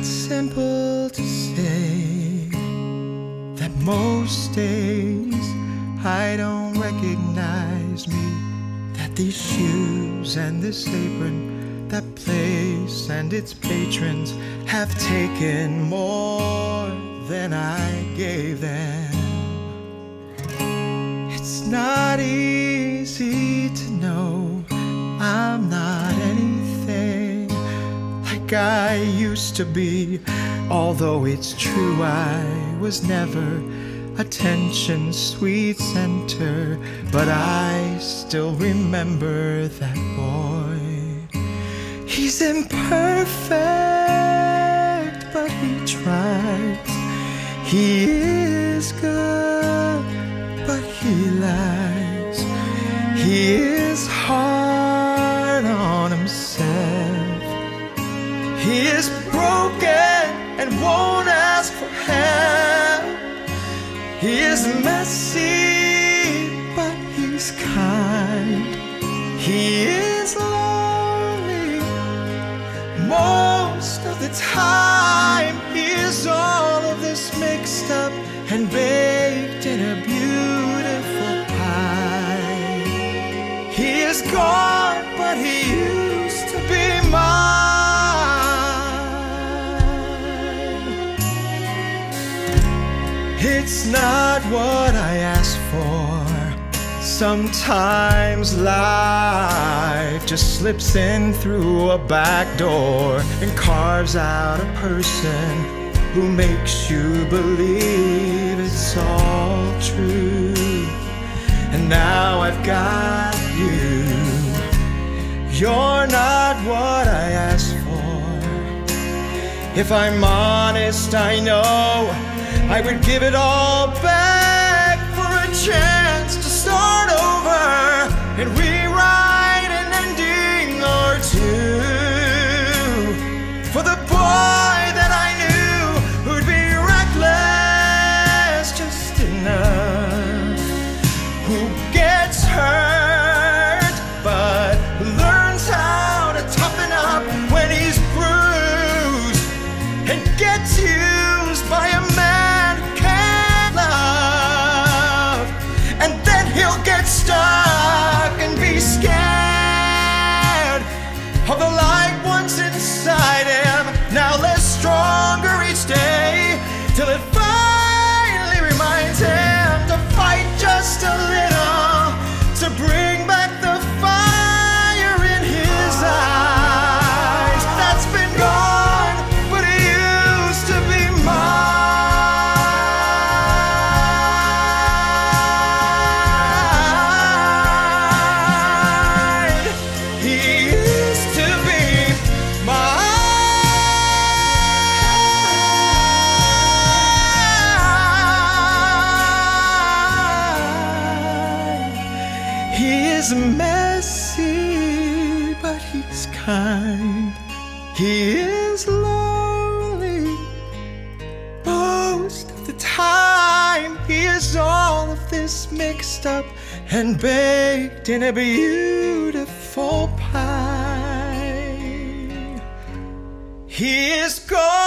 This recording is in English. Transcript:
not simple to say that most days I don't recognize me. That these shoes and this apron, that place and its patrons have taken more than I gave them. It's not easy like I used to be. Although it's true, I was never attention sweet center, but I still remember that boy. He's imperfect, won't ask for help. He is messy, but he's kind. He is lonely most of the time. He is all of this mixed up and baked in a beautiful pie. He is gone, but he used It's not what I asked for. Sometimes life just slips in through a back door and carves out a person who makes you believe it's all true. And now I've got you. You're not what I asked for. If I'm honest, I know I would give it all back for a chance of the He is messy, but he's kind. He is lonely most of the time. He is all of this mixed up and baked in a beautiful pie. He is gone.